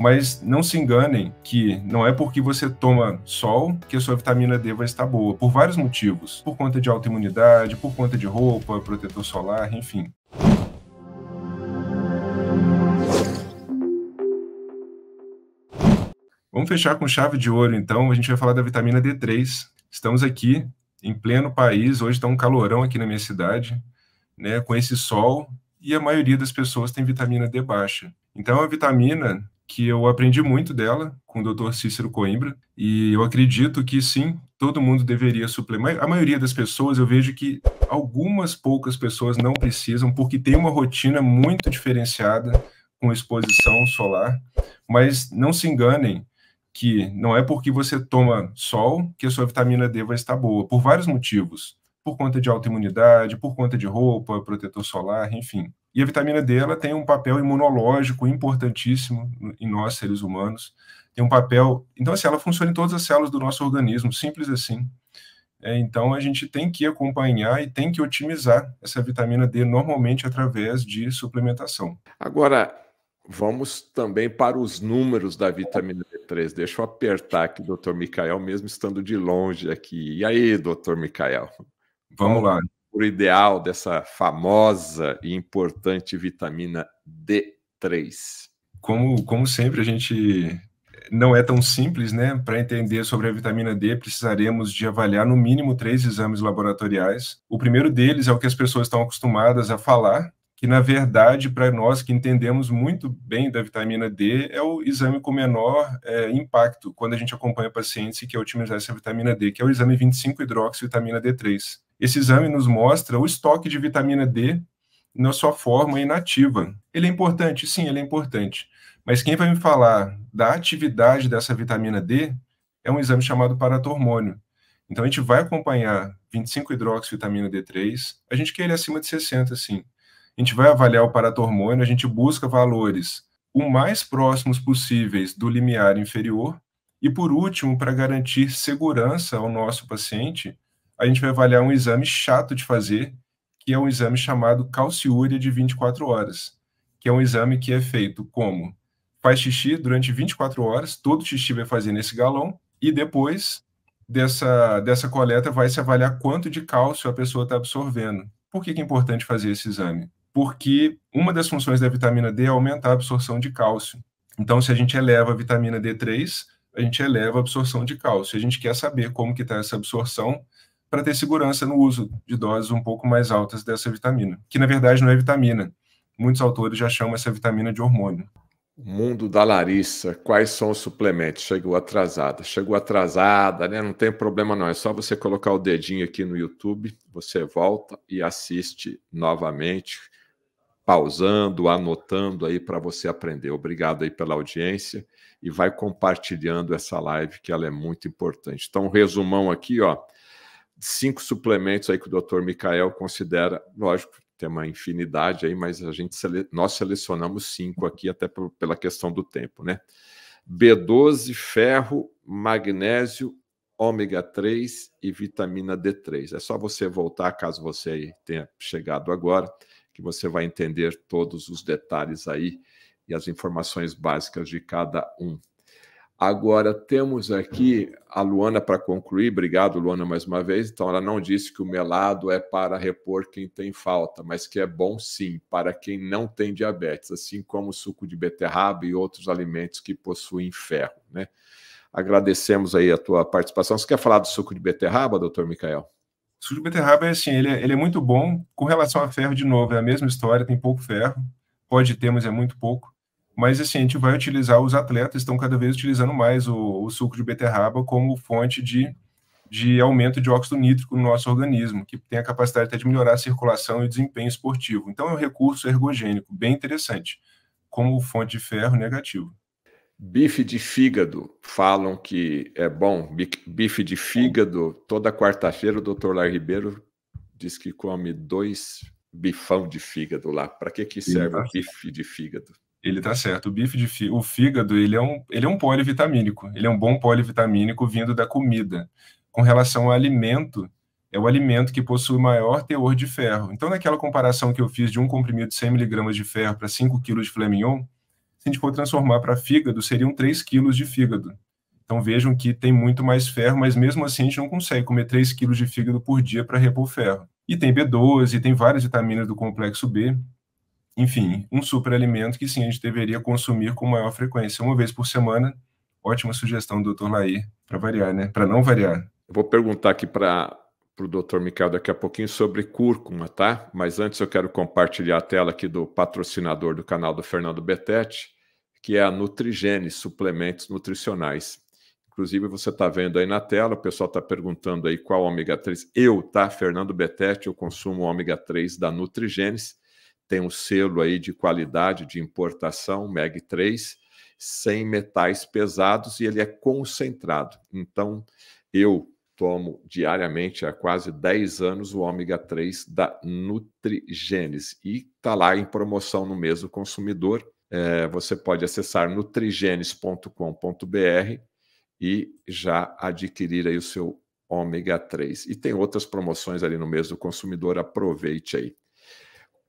Mas não se enganem que não é porque você toma sol que a sua vitamina D vai estar boa, por vários motivos. Por conta de autoimunidade, por conta de roupa, protetor solar, enfim. Vamos fechar com chave de ouro, então. A gente vai falar da vitamina D3. Estamos aqui em pleno país, hoje está um calorão aqui na minha cidade, né, com esse sol, e a maioria das pessoas tem vitamina D baixa. Então, é uma vitamina que eu aprendi muito dela com o Dr. Cícero Coimbra, e eu acredito que sim, todo mundo deveria suplementar. A maioria das pessoas, eu vejo que algumas poucas pessoas não precisam, porque tem uma rotina muito diferenciada com exposição solar, mas não se enganem que não é porque você toma sol que a sua vitamina D vai estar boa, por vários motivos. Por conta de autoimunidade, por conta de roupa, protetor solar, enfim. E a vitamina D ela tem um papel imunológico importantíssimo em nós, seres humanos. Tem um papel. Então, assim, ela funciona em todas as células do nosso organismo, simples assim. É, então, a gente tem que acompanhar e tem que otimizar essa vitamina D normalmente através de suplementação. Agora, vamos também para os números da vitamina D3. Deixa eu apertar aqui, doutor Micael, mesmo estando de longe aqui. E aí, doutor Micael? Vamos lá o ideal dessa famosa e importante vitamina D3? Como, como sempre, a gente não é tão simples, né? Para entender sobre a vitamina D, precisaremos de avaliar no mínimo três exames laboratoriais. O primeiro deles é o que as pessoas estão acostumadas a falar, que na verdade, para nós que entendemos muito bem da vitamina D, é o exame com menor é, impacto quando a gente acompanha pacientes e quer otimizar essa vitamina D, que é o exame 25-hidroxivitamina D3. Esse exame nos mostra o estoque de vitamina D na sua forma inativa. Ele é importante? Sim, ele é importante. Mas quem vai me falar da atividade dessa vitamina D é um exame chamado paratormônio. Então, a gente vai acompanhar 25-hidroxivitamina D3, a gente quer ele acima de 60, sim. A gente vai avaliar o paratormônio, a gente busca valores o mais próximos possíveis do limiar inferior. E, por último, para garantir segurança ao nosso paciente, a gente vai avaliar um exame chato de fazer, que é um exame chamado calciúria de 24 horas, que é um exame que é feito como faz xixi durante 24 horas, todo xixi vai fazer nesse galão, e depois dessa, dessa coleta vai se avaliar quanto de cálcio a pessoa está absorvendo. Por que, que é importante fazer esse exame? Porque uma das funções da vitamina D é aumentar a absorção de cálcio. Então, se a gente eleva a vitamina D3, a gente eleva a absorção de cálcio. A gente quer saber como que está essa absorção para ter segurança no uso de doses um pouco mais altas dessa vitamina, que na verdade não é vitamina. Muitos autores já chamam essa vitamina de hormônio. Mundo da Larissa, quais são os suplementos? Chegou atrasada. Chegou atrasada, né? Não tem problema não, é só você colocar o dedinho aqui no YouTube, você volta e assiste novamente, pausando, anotando aí para você aprender. Obrigado aí pela audiência e vai compartilhando essa live que ela é muito importante. Então, um resumão aqui, ó cinco suplementos aí que o doutor Micael considera, lógico, tem uma infinidade aí, mas a gente nós selecionamos cinco aqui, até pela questão do tempo, né? B12, ferro, magnésio, ômega 3 e vitamina D3. É só você voltar, caso você tenha chegado agora, que você vai entender todos os detalhes aí e as informações básicas de cada um. Agora, temos aqui a Luana para concluir. Obrigado, Luana, mais uma vez. Então, ela não disse que o melado é para repor quem tem falta, mas que é bom sim para quem não tem diabetes, assim como o suco de beterraba e outros alimentos que possuem ferro, né? Agradecemos aí a tua participação. Você quer falar do suco de beterraba, doutor Micael? O suco de beterraba é assim, ele é, ele é muito bom. Com relação a ferro, de novo, é a mesma história, tem pouco ferro. Pode ter, mas é muito pouco mas assim, a gente vai utilizar, os atletas estão cada vez utilizando mais o, o suco de beterraba como fonte de, de aumento de óxido nítrico no nosso organismo, que tem a capacidade até de melhorar a circulação e o desempenho esportivo. Então é um recurso ergogênico, bem interessante, como fonte de ferro negativo. Bife de fígado, falam que é bom. Bife de fígado, toda quarta-feira o doutor Lar Ribeiro diz que come dois bifão de fígado lá. Para que, que serve o bife de fígado? Ele tá certo. O bife de o fígado, ele é um, ele é um polivitamínico. Ele é um bom polivitamínico vindo da comida. Com relação ao alimento, é o alimento que possui maior teor de ferro. Então, naquela comparação que eu fiz de um comprimido de 100 miligramas de ferro para 5 quilos de filé mignon, a gente for transformar para fígado, seriam 3 quilos de fígado. Então vejam que tem muito mais ferro, mas mesmo assim a gente não consegue comer 3 quilos de fígado por dia para repor ferro. E tem B12, tem várias vitaminas do complexo B. Enfim, um superalimento que sim, a gente deveria consumir com maior frequência, uma vez por semana. Ótima sugestão, doutor Laí, para variar, né? Para não variar. Eu vou perguntar aqui para o doutor Micael daqui a pouquinho sobre cúrcuma, tá? Mas antes eu quero compartilhar a tela aqui do patrocinador do canal do Fernando Betete, que é a Nutrigene, suplementos nutricionais. Inclusive, você está vendo aí na tela, o pessoal está perguntando aí qual ômega 3. Eu, tá? Fernando Betete, eu consumo ômega 3 da Nutrigenes. Tem um selo aí de qualidade de importação, MEG 3, sem metais pesados e ele é concentrado. Então, eu tomo diariamente há quase 10 anos o ômega 3 da Nutrigenes e está lá em promoção no mês do consumidor. É, você pode acessar nutrigenes.com.br e já adquirir aí o seu ômega 3. E tem outras promoções ali no mês do consumidor, aproveite aí.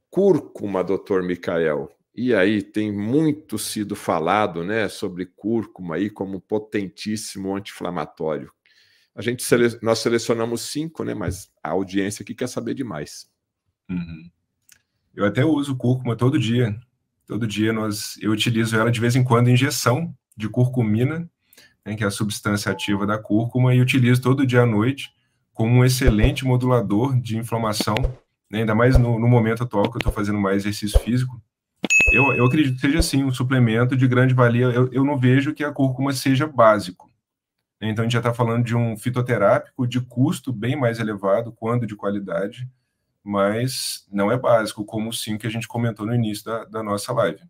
Cúrcuma, doutor Micael. E aí tem muito sido falado, né, sobre cúrcuma aí como potentíssimo anti-inflamatório. A gente sele... nós selecionamos cinco, né, mas a audiência aqui quer saber demais. Uhum. Eu até uso cúrcuma todo dia. Todo dia nós eu utilizo ela de vez em quando injeção de curcumina né, que é a substância ativa da cúrcuma, e utilizo todo dia à noite como um excelente modulador de inflamação, né, ainda mais no, no, momento atual que eu estou fazendo mais exercício físico. Eu, eu acredito que seja sim um suplemento de grande valia. Eu, eu não vejo que a cúrcuma seja básico. Né, então a gente já está falando de um fitoterápico de custo bem mais elevado, quando de qualidade, mas não é básico, como sim que a gente comentou no início da, da nossa live.